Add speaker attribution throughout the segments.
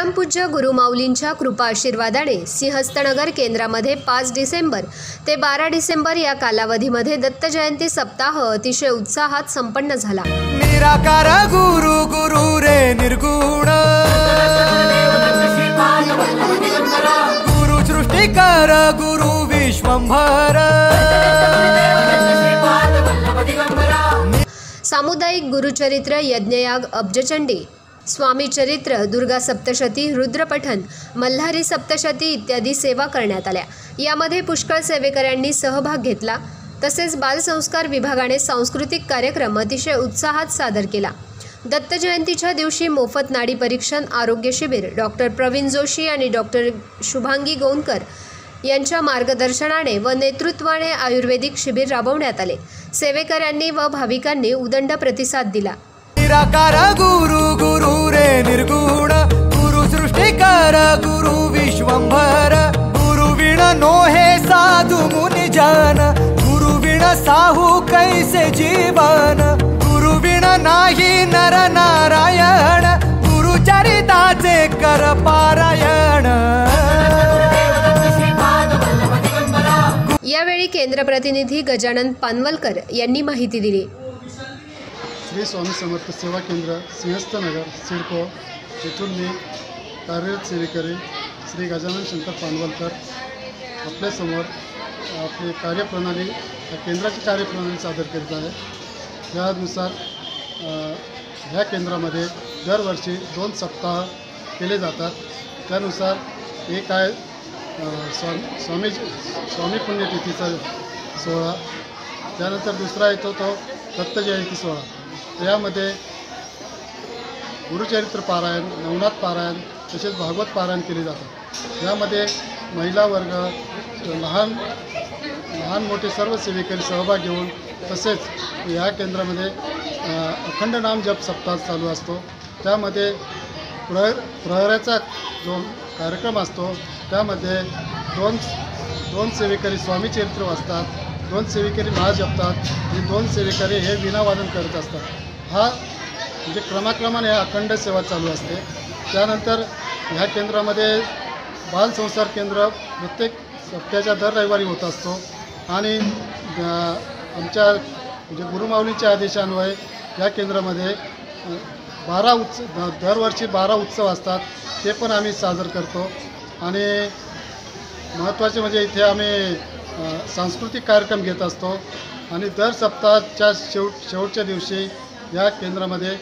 Speaker 1: परमपूज्य गुरुमाऊलींच्या कृपा आशीर्वादाने सिंहस्थनगर केंद्रामध्ये पाच डिसेंबर ते बारा डिसेंबर या कालावधीमध्ये दत्त जयंती सप्ताह अतिशय उत्साहात संपन्न झाला.
Speaker 2: निराकार गुरु गुरु रे निर्गुण. गुरु सृष्टिकर गुरु विश्वंभर.
Speaker 1: सामुदायिक गुरुचरित्र यज्ञयाग अब्जचंडी स्वामी चरित्र दुर्गा सप्तशती रुद्रपठन मल्हारी सप्तशती इत्यादी सेवा करण्यात आल्या. यामध्ये पुष्कळ सेवेकऱ्यांनी सहभाग घेतला. तसेच बालसंस्कार विभागाने सांस्कृतिक कार्यक्रम अतिशय उत्साहात सादर केला. दत्त जयंतीच्या दिवशी मोफत नाडी परीक्षण आरोग्य शिबिर डॉक्टर प्रवीण जोशी आणि डॉक्टर शुभांगी गोंदकर यांच्या मार्गदर्शनाने व नेतृत्वाने आयुर्वेदिक शिबिर राबवण्यात आले. सेवेकऱ्यांनी व भाविकांनी उदंड प्रतिसाद दिला.
Speaker 2: निराकार गुरु गुरु रे निर्गुण गुरु सृष्टिकर गुरु विश्वंभर। गुरु विण नो हे साधु मुनि जन गुरु विण साहू कैसे जीवन। गुरु विण नाही नर नारायण गुरु चरिताचे कर पारायण।
Speaker 1: यावेळी केंद्र प्रतिनिधी गजानन पानवलकर यांनी माहिती दिली.
Speaker 3: श्री स्वामी समर्थ सेवा केंद्र सिंहस्थनगर सिडको येथून मी कार्यरत सेवेकरी श्री गजानन शंकर पानवलकर आपल्यासमोर आपली कार्यप्रणाली या केंद्राची कार्यप्रणाली सादर करीत आहे. त्यानुसार ह्या केंद्रामध्ये दरवर्षी दोन सप्ताह केले जातात. त्यानुसार एक आहे स्वामी स्वामी स्वामी पुण्यतिथीचा सोहळा त्यानंतर दुसरा येतो तो दत्तजयंती सोहळा. यामध्ये गुरुचरित्र पारायण नवनाथ पारायण तसेच भागवत पारायण केले जातात. यामध्ये महिला वर्ग लहान लहान मोठे सर्व सेवेकरी सहभाग घेऊन तसेच या केंद्रामध्ये अखंड नाम जप सप्ताह चालू असतो. त्यामध्ये प्र प्रहराचा जो कार्यक्रम असतो त्यामध्ये दोन दोन सेवेकरी स्वामी चरित्र वाचतात दोन सेवेकरी महा जपतात आणि दोन सेवेकरी हे विनावादन करत असतात. हा म्हणजे क्रमाक्रमाने अखंड सेवा चालू असते. त्यानंतर ह्या केंद्रामध्ये बालसंस्कार केंद्र प्रत्येक सप्त्याच्या दर रविवारी होत असतो. आणि आमच्या म्हणजे गुरुमाऊलीच्या आदेशान्वये या केंद्रामध्ये बारा उत्स दरवर्षी बारा उत्सव असतात. ते पण आम्ही साजर करतो. आणि महत्त्वाचे म्हणजे इथे आम्ही सांस्कृतिक कार्यक्रम घेत असतो. आणि दर सप्ताहाच्या शेवट शेवटच्या दिवशी या केंद्रामध्ये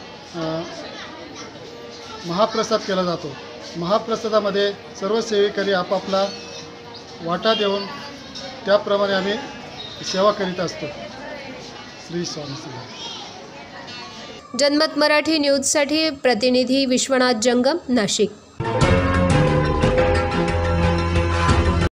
Speaker 3: महाप्रसाद केला जातो. महाप्रसादामध्ये सर्व सेवेकरी आपापला वाटा देऊन त्याप्रमाणे आम्ही सेवा करीत असतो. श्री स्वामी समर्थ.
Speaker 1: जनमत मराठी न्यूजसाठी प्रतिनिधी विश्वनाथ जंगम नाशिक.